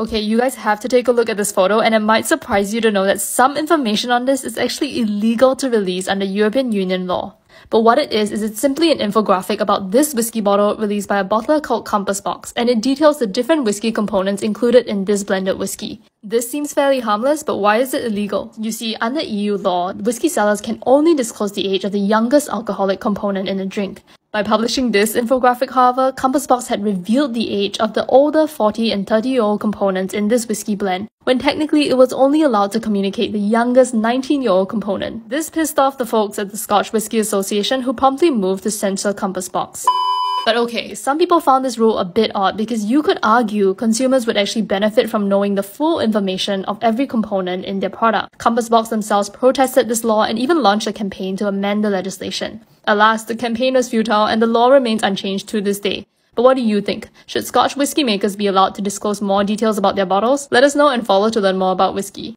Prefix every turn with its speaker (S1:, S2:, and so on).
S1: Okay, you guys have to take a look at this photo and it might surprise you to know that some information on this is actually illegal to release under European Union law. But what it is, is it's simply an infographic about this whiskey bottle released by a bottler called Compass Box, and it details the different whiskey components included in this blended whiskey. This seems fairly harmless, but why is it illegal? You see, under EU law, whiskey sellers can only disclose the age of the youngest alcoholic component in a drink. By publishing this infographic, however, Compass Box had revealed the age of the older 40 and 30 year old components in this whiskey blend, when technically it was only allowed to communicate the youngest 19 year old component. This pissed off the folks at the Scotch Whisky Association who promptly moved to censor Compass Box. But okay, some people found this rule a bit odd because you could argue consumers would actually benefit from knowing the full information of every component in their product. Compass Box themselves protested this law and even launched a campaign to amend the legislation. Alas, the campaign was futile and the law remains unchanged to this day. But what do you think? Should Scotch whisky makers be allowed to disclose more details about their bottles? Let us know and follow to learn more about whiskey.